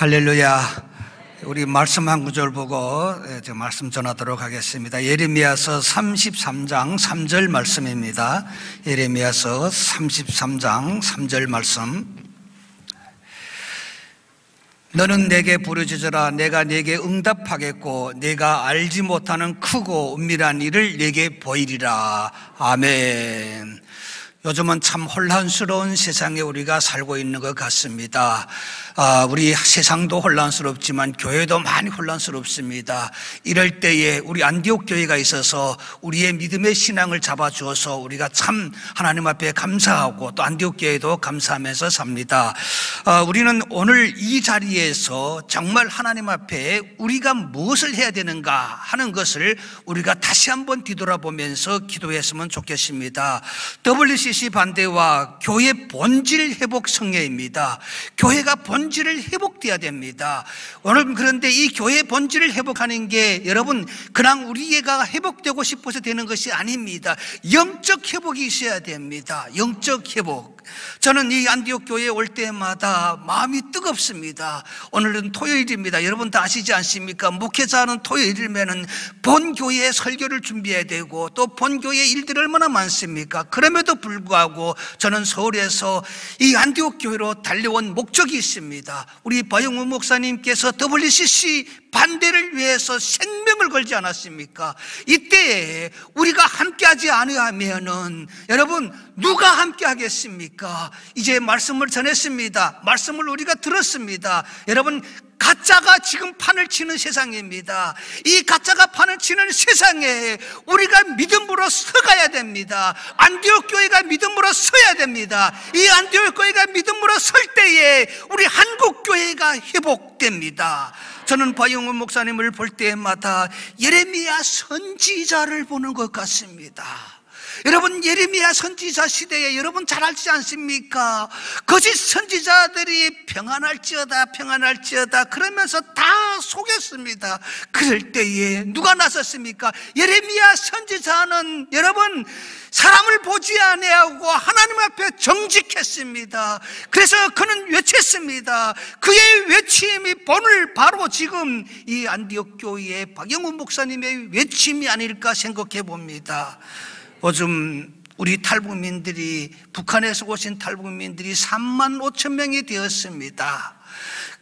할렐루야. 우리 말씀 한 구절 보고 예, 말씀 전하도록 하겠습니다. 예레미야서 33장 3절 말씀입니다. 예레미야서 33장 3절 말씀. 너는 내게 부르짖어라 내가 내게 응답하겠고 내가 알지 못하는 크고 은밀한 일을 내게 보이리라 아멘 요즘은 참 혼란스러운 세상에 우리가 살고 있는 것 같습니다. 아, 우리 세상도 혼란스럽지만 교회도 많이 혼란스럽습니다. 이럴 때에 우리 안디옥 교회가 있어서 우리의 믿음의 신앙을 잡아 주어서 우리가 참 하나님 앞에 감사하고 또 안디옥 교회도 감사하면서 삽니다. 아, 우리는 오늘 이 자리에서 정말 하나님 앞에 우리가 무엇을 해야 되는가 하는 것을 우리가 다시 한번 뒤돌아보면서 기도했으면 좋겠습니다. WC CC 반대와 교회 본질 회복 성회입니다. 교회가 본질을 회복돼야 됩니다. 오늘 그런데 이 교회 본질을 회복하는 게 여러분 그냥 우리가 회복되고 싶어서 되는 것이 아닙니다. 영적 회복이 있어야 됩니다. 영적 회복. 저는 이 안디옥 교회에 올 때마다 마음이 뜨겁습니다. 오늘은 토요일입니다. 여러분 다 아시지 않습니까? 목회자는 토요일이면은 본 교회의 설교를 준비해야 되고 또 본 교회 일들이 얼마나 많습니까? 그럼에도 불구하고 저는 서울에서 이 안디옥 교회로 달려온 목적이 있습니다. 우리 박영우 목사님께서 WCC 반대를 위해서 생명을 걸지 않았습니까? 이때에 우리가 함께하지 않으면은 여러분 누가 함께하겠습니까? 이제 말씀을 전했습니다. 말씀을 우리가 들었습니다. 여러분 가짜가 지금 판을 치는 세상입니다. 이 가짜가 판을 치는 세상에 우리가 믿음으로 서가야 됩니다. 안디옥 교회가 믿음으로 서야 됩니다. 이 안디옥 교회가 믿음으로 설 때에 우리 한국 교회가 회복됩니다. 저는 박영훈 목사님을 볼 때마다 예레미야 선지자를 보는 것 같습니다. 여러분 예레미야 선지자 시대에 여러분 잘 알지 않습니까? 거짓 선지자들이 평안할지어다 평안할지어다 그러면서 다 속였습니다. 그럴 때에 누가 나섰습니까? 예레미야 선지자는 여러분 사람을 보지 아니하고 하나님 앞에 정직했습니다. 그래서 그는 외쳤습니다. 그의 외침이 본을 바로 지금 이 안디옥 교회의 박영훈 목사님의 외침이 아닐까 생각해 봅니다. 요즘 우리 탈북민들이 북한에서 오신 탈북민들이 3만 5천 명이 되었습니다.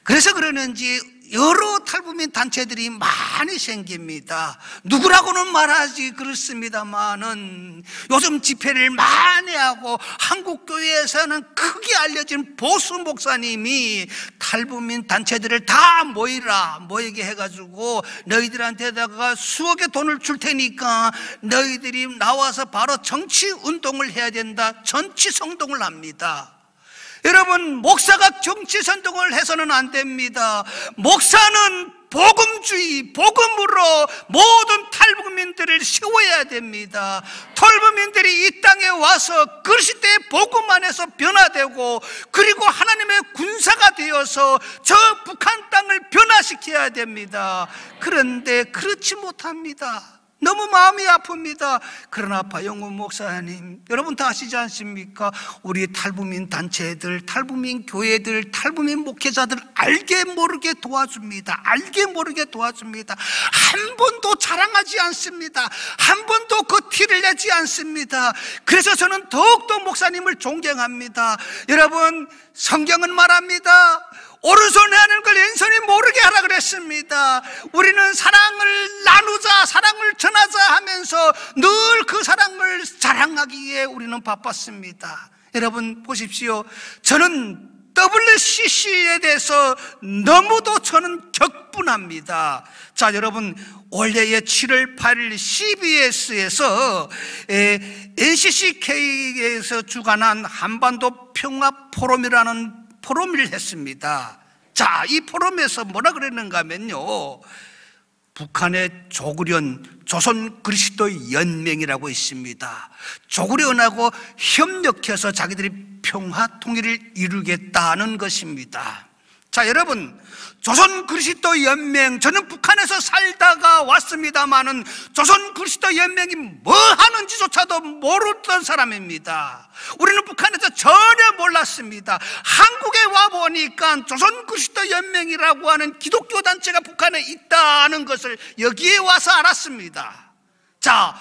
그래서 그러는지 여러 탈북민 단체들이 많이 생깁니다. 누구라고는 말하지 그렇습니다만은 요즘 집회를 많이 하고 한국 교회에서는 크게 알려진 보수 목사님이 탈북민 단체들을 다 모이라 모이게 해가지고 너희들한테다가 수억의 돈을 줄 테니까 너희들이 나와서 바로 정치 운동을 해야 된다. 정치 성동을 합니다. 여러분, 목사가 정치 선동을 해서는 안 됩니다. 목사는 복음주의, 복음으로 모든 탈북민들을 세워야 됩니다. 탈북민들이 이 땅에 와서 그리스도의 복음 안에서 변화되고 그리고 하나님의 군사가 되어서 저 북한 땅을 변화시켜야 됩니다. 그런데 그렇지 못합니다. 너무 마음이 아픕니다. 그러나 박영훈 목사님, 여러분 다 아시지 않습니까? 우리 탈북민 단체들, 탈북민 교회들, 탈북민 목회자들 알게 모르게 도와줍니다. 알게 모르게 도와줍니다. 한 번도 자랑하지 않습니다. 한 번도 그 티를 내지 않습니다. 그래서 저는 더욱더 목사님을 존경합니다. 여러분, 성경은 말합니다. 오른손에 하는 걸 왼손이 모르게 하라 그랬습니다. 우리는 사랑을 나누자, 사랑을 전하자 하면서 늘 그 사랑을 자랑하기에 우리는 바빴습니다. 여러분 보십시오. 저는 WCC에 대해서 너무도 저는 격분합니다. 자, 여러분, 올해의 7월 8일 CBS에서 NCCK에서 주관한 한반도 평화 포럼이라는 포럼을 했습니다. 자, 이 포럼에서 뭐라 그랬는가 하면요. 북한의 조구련 조선 그리스도 연맹이라고 있습니다. 조구련하고 협력해서 자기들이 평화 통일을 이루겠다는 것입니다. 자, 여러분, 조선 그리스도 연맹, 저는 북한에서 살다가 왔습니다만은 조선 그리스도 연맹이 뭐 하는지조차도 모르던 사람입니다. 우리는 북한에서 전혀 몰랐습니다. 한국에 와 보니까 조선 그리스도 연맹이라고 하는 기독교 단체가 북한에 있다는 것을 여기에 와서 알았습니다. 자,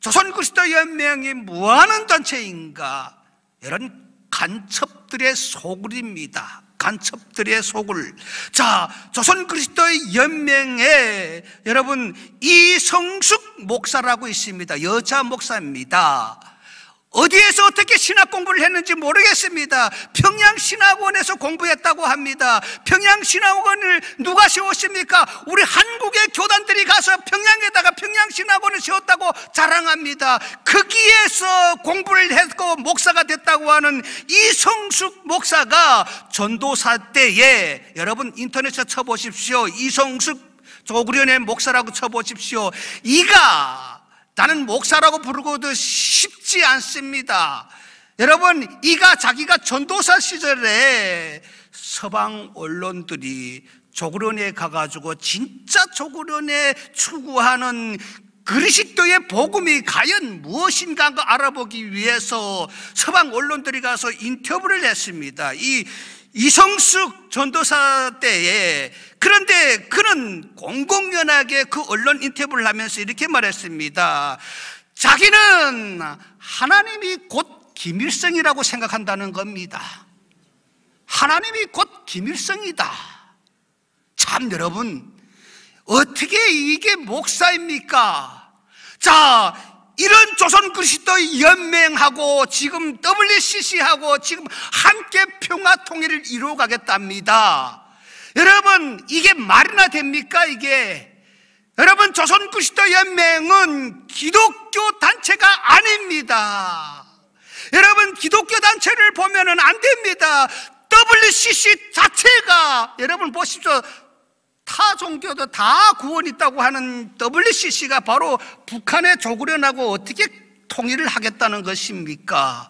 조선 그리스도 연맹이 뭐 하는 단체인가? 이런 간첩들의 소굴입니다. 간첩들의 속을 자 조선 그리스도의 연맹에 여러분 이성숙 목사라고 있습니다. 여자 목사입니다 어디에서 어떻게 신학 공부를 했는지 모르겠습니다. 평양신학원에서 공부했다고 합니다. 평양신학원을 누가 세웠습니까? 우리 한국의 교단들이 가서 평양에다가 평양신학원을 세웠다고 자랑합니다. 거기에서 공부를 했고 목사가 됐다고 하는 이성숙 목사가 전도사 때에 여러분 인터넷에 쳐보십시오. 이성숙 조구련의 목사라고 쳐보십시오. 이가 나는 목사라고 부르고도 쉽지 않습니다. 여러분, 이가 자기가 전도사 시절에 서방 언론들이 조그런에 가가지고 진짜 조그런에 추구하는 그리스도의 복음이 과연 무엇인가 알아보기 위해서 서방 언론들이 가서 인터뷰를 했습니다. 이 이성숙 전도사 때에 그런데 그는 공공연하게 그 언론 인터뷰를 하면서 이렇게 말했습니다. 자기는 하나님이 곧 김일성이라고 생각한다는 겁니다. 하나님이 곧 김일성이다. 참 여러분, 어떻게 이게 목사입니까? 자, 이런 조선 그리스도의 연맹하고 지금 WCC하고 지금 함께 평화 통일을 이루어 가겠답니다. 여러분, 이게 말이나 됩니까, 이게? 여러분, 조선 그리스도 연맹은 기독교 단체가 아닙니다. 여러분, 기독교 단체를 보면은 안 됩니다. WCC 자체가, 여러분 보십시오. 타 종교도 다 구원 있다고 하는 WCC가 바로 북한의 조구련하고 어떻게 통일을 하겠다는 것입니까?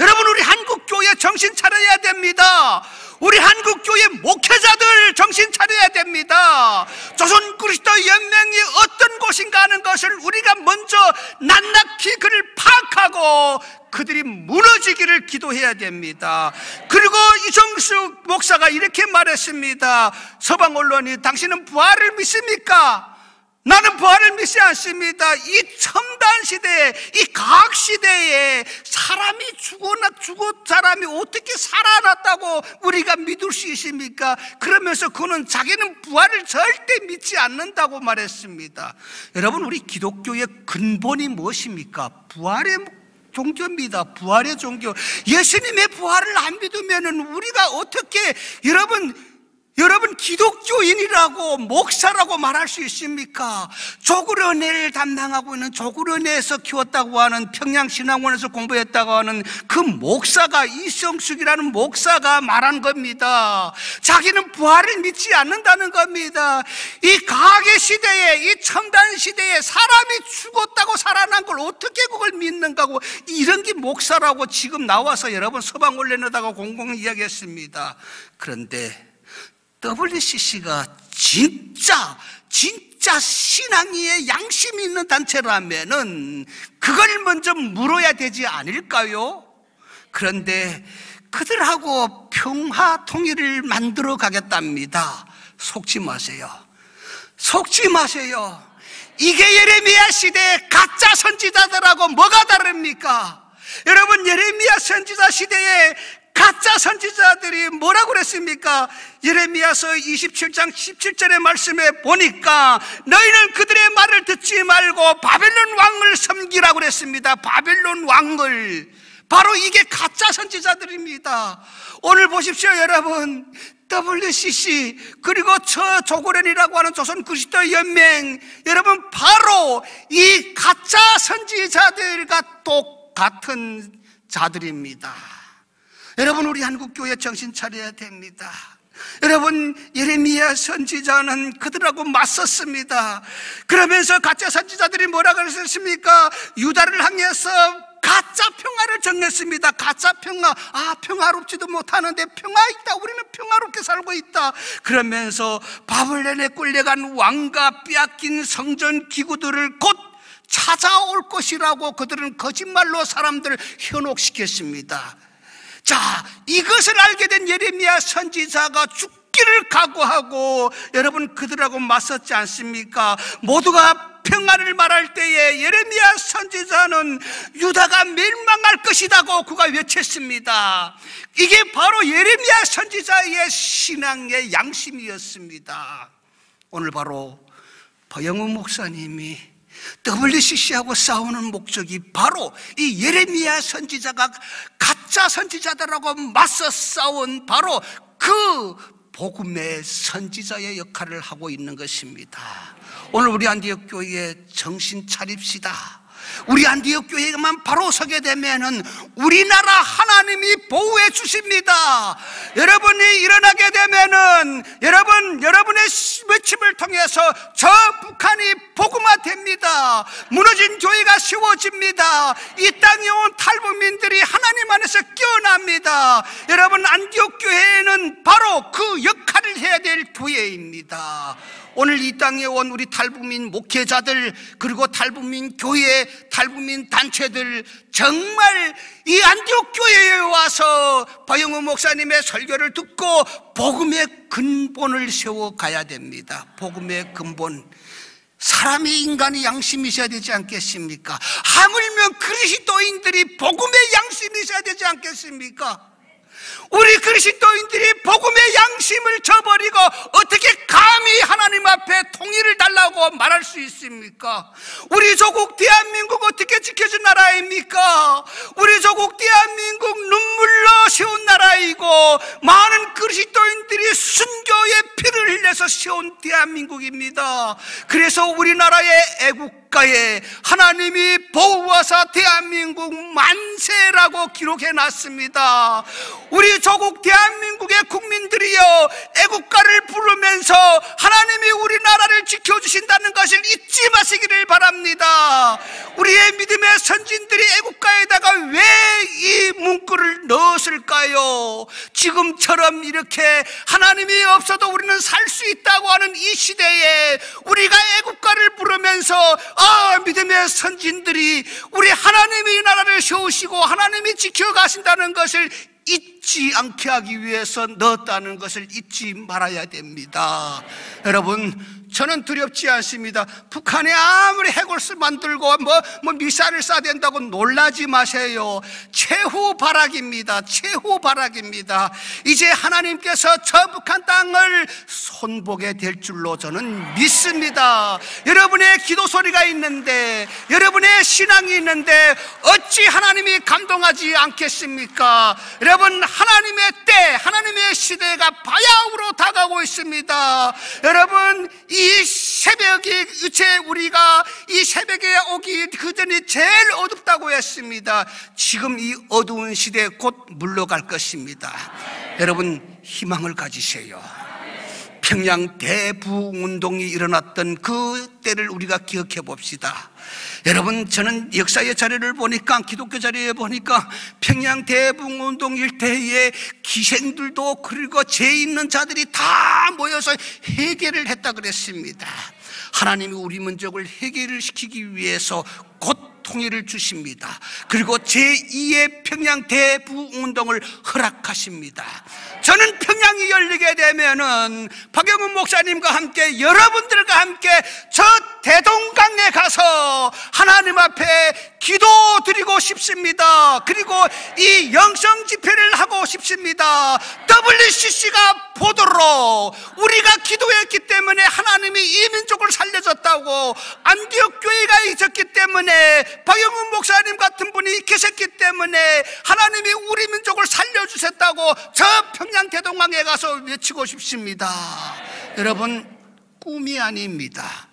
여러분 우리 한국 교회 정신 차려야 됩니다. 우리 한국 교회 목회자들 정신 차려야 됩니다. 조선 그리스도 연맹이 어떤 곳인가 하는 것을 우리가 먼저 낱낱이 그를 파악하고 그들이 무너지기를 기도해야 됩니다. 그리고 이정숙 목사가 이렇게 말했습니다. 서방 언론이 당신은 부활을 믿습니까? 나는 부활을 믿지 않습니다. 이 첨단 시대에, 이 과학 시대에 사람이 죽어나 죽어 사람이 어떻게 살아났다고 우리가 믿을 수 있습니까? 그러면서 그는 자기는 부활을 절대 믿지 않는다고 말했습니다. 여러분, 우리 기독교의 근본이 무엇입니까? 부활의 종교입니다. 부활의 종교. 예수님의 부활을 안 믿으면 우리가 어떻게 여러분 여러분 기독교인이라고 목사라고 말할 수 있습니까? 조그런애를 담당하고 있는 조그런애에서 키웠다고 하는 평양신앙원에서 공부했다고 하는 그 목사가 이성숙이라는 목사가 말한 겁니다. 자기는 부활을 믿지 않는다는 겁니다. 이 가계 시대에 이 첨단 시대에 사람이 죽었다고 살아난 걸 어떻게 그걸 믿는가고 이런 게 목사라고 지금 나와서 여러분 서방 올려내다가 공공 이야기했습니다. 그런데 WCC가 진짜 진짜 신앙의 양심이 있는 단체라면은 그걸 먼저 물어야 되지 않을까요? 그런데 그들하고 평화 통일을 만들어 가겠답니다. 속지 마세요. 속지 마세요. 이게 예레미야 시대의 가짜 선지자들하고 뭐가 다릅니까? 여러분 예레미야 선지자 시대에 가짜 선지자들이 뭐라고 그랬습니까? 예레미야서 27장 17절의 말씀에 보니까 너희는 그들의 말을 듣지 말고 바벨론 왕을 섬기라고 그랬습니다. 바벨론 왕을 바로 이게 가짜 선지자들입니다. 오늘 보십시오, 여러분. WCC 그리고 저 조고련이라고 하는 조선 그리스도 연맹 여러분 바로 이 가짜 선지자들과 똑같은 자들입니다. 여러분 우리 한국 교회 정신 차려야 됩니다. 여러분 예레미야 선지자는 그들하고 맞섰습니다. 그러면서 가짜 선지자들이 뭐라 그랬습니까? 유다를 향해서 가짜 평화를 정했습니다. 가짜 평화. 아, 평화롭지도 못하는데 평화 있다. 우리는 평화롭게 살고 있다. 그러면서 바벨론에 끌려간 왕과 빼앗긴 성전 기구들을 곧 찾아올 것이라고 그들은 거짓말로 사람들을 현혹시켰습니다. 자, 이것을 알게 된 예레미야 선지자가 죽기를 각오하고 여러분 그들하고 맞섰지 않습니까? 모두가 평화를 말할 때에 예레미야 선지자는 유다가 멸망할 것이라고 그가 외쳤습니다. 이게 바로 예레미야 선지자의 신앙의 양심이었습니다. 오늘 바로 버영우 목사님이 WCC하고 싸우는 목적이 바로 이 예레미야 선지자가 가짜 선지자들하고 맞서 싸운 바로 그 복음의 선지자의 역할을 하고 있는 것입니다. 오늘 우리 안디옥 교회에 정신 차립시다. 우리 안디옥 교회만 바로 서게 되면은 우리나라 하나님이 보호해 주십니다. 여러분이 일어나게 되면은 여러분 여러분의 외침을 통해서 저 북한이 복음화됩니다. 무너진 교회가 세워집니다. 이 땅에 온 탈북민들이 하나님 안에서 깨어납니다. 여러분 안디옥 교회는 바로 그 역할을 해야 될 교회입니다. 오늘 이 땅에 온 우리 탈북민 목회자들 그리고 탈북민 교회, 탈북민 단체들 정말 이 안디옥 교회에 와서 박영우 목사님의 설교를 듣고 복음의 근본을 세워 가야 됩니다. 복음의 근본. 사람이 인간이 양심이 있어야 되지 않겠습니까? 하물며 그리스도인들이 복음의 양심이 있어야 되지 않겠습니까? 우리 그리스도인들이 복음의 양심을 저버리고 어떻게 감히 하나님 앞에 통일을 달라고 말할 수 있습니까? 우리 조국 대한민국 어떻게 지켜준 나라입니까? 우리 조국 대한민국 눈물로 세운 나라이고 많은 그리스도인들이 순교의 피를 흘려서 세운 대한민국입니다. 그래서 우리나라의 애국 국가에 하나님이 보호하사 대한민국 만세라고 기록해 놨습니다. 우리 조국 대한민국의 국민들이여 애국가를 부르면서 하나님이 우리나라를 지켜주신다는 것을 잊지 마시기를 바랍니다. 우리의 믿음의 선진들이 애국가에다가 왜 이 문구를 넣었을까요? 지금처럼 이렇게 하나님이 없어도 우리는 살 수 있다고 하는 이 시대에 우리가 애국가를 부르면서 아, 믿음의 선진들이 우리 하나님이 이 나라를 세우시고 하나님이 지켜가신다는 것을 잊지 않게 하기 위해서 넣었다는 것을 잊지 말아야 됩니다. 여러분, 저는 두렵지 않습니다. 북한에 아무리 해골수 만들고 뭐, 뭐 미사를 쏴야 된다고 놀라지 마세요. 최후 바락입니다. 최후 바락입니다. 이제 하나님께서 저 북한 땅을 손보게 될 줄로 저는 믿습니다. 여러분의 기도 소리가 있는데, 여러분의 신앙이 있는데, 어찌 하나님이 감동하지 않겠습니까? 여러분, 하나님의 때, 하나님의 시대가 바야흐로 다가오고 있습니다. 여러분, 이 새벽이 이제 우리가 이 새벽에 오기 그 전이 제일 어둡다고 했습니다. 지금 이 어두운 시대에 곧 물러갈 것입니다. 여러분 희망을 가지세요. 평양 대부운동이 일어났던 그 때를 우리가 기억해 봅시다. 여러분, 저는 역사의 자료를 보니까, 기독교 자료에 보니까 평양 대부운동 일대에 기생들도 그리고 죄 있는 자들이 다 모여서 해결을 했다 그랬습니다. 하나님이 우리 민족을 해결을 시키기 위해서 곧 통일을 주십니다. 그리고 제2의 평양 대부운동을 허락하십니다. 저는 평양이 열리게 되면은 박영훈 목사님과 함께 여러분들과 함께 저 대동강 에 가서 하나님 앞에 기도 드리고 싶습니다. 그리고 이 영성 집회를 하고 싶습니다. WCC가 보도록 우리가 기도했기 때문에 하나님이 이 민족을 살려줬다고 안디옥 교회가 있었기 때문에 박영훈 목사님 같은 분이 계셨기 때문에 하나님이 우리 민족을 살려주셨다고 저 평양 대동강에 가서 외치고 싶습니다. 여러분 꿈이 아닙니다.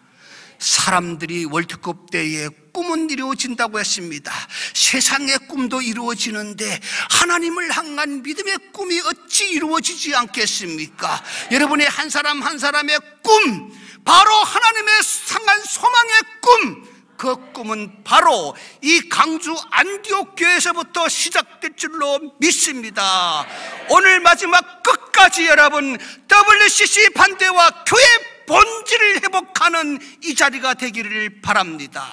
사람들이 월드컵 때에 꿈은 이루어진다고 했습니다. 세상의 꿈도 이루어지는데 하나님을 향한 믿음의 꿈이 어찌 이루어지지 않겠습니까? 여러분의 한 사람 한 사람의 꿈, 바로 하나님의 상한 소망의 꿈, 그 꿈은 바로 이 강주 안디옥 교회에서부터 시작될 줄로 믿습니다. 오늘 마지막 끝까지 여러분 WCC 반대와 교회 본질을 회복하는 이 자리가 되기를 바랍니다.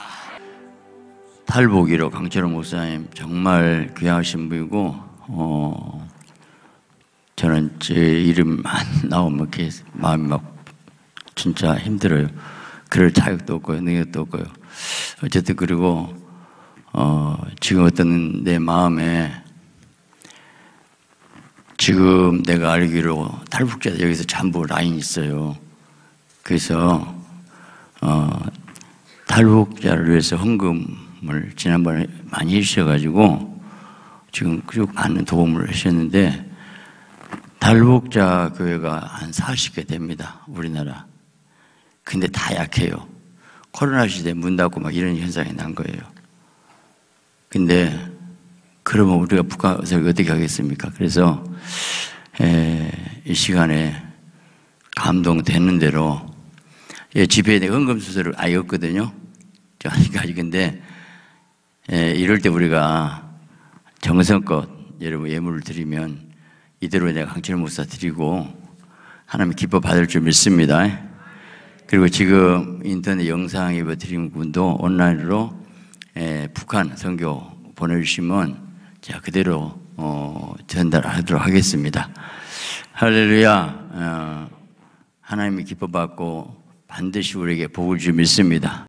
탈북이로 강철호 목사님 정말 귀하신 분이고 어 저는 제 이름 안 나오면 이렇게 마음이 막 진짜 힘들어요. 그럴 자격도 없고요, 능력도 없고요. 어쨌든 그리고 어 지금 어떤 내 마음에 지금 내가 알기로 탈북자 여기서 전부 라인 있어요. 그래서 어 탈북자를 위해서 헌금을 지난번에 많이 해주셔가지고 지금 쭉 많은 도움을 하셨는데 탈북자 교회가 한 40개 됩니다. 우리나라. 근데 다 약해요. 코로나 시대에 문 닫고 막 이런 현상이 난 거예요. 근데 그러면 우리가 북한에서 어떻게 하겠습니까? 그래서 에, 이 시간에 감동되는 대로 예, 집회에 헌금수수를 아예 없거든요. 저 아직까지 근데 예, 이럴 때 우리가 정성껏 여러분 예물을 드리면 이대로 내가 강철 목사 드리고 하나님 기뻐 받을 줄 믿습니다. 그리고 지금 인터넷 영상 예배 드리는 분도 온라인으로 예, 북한 선교 보내주시면 제가 그대로 어, 전달하도록 하겠습니다. 할렐루야. 어, 하나님이 기뻐 받고 반드시 우리에게 복을 줄 믿습니다.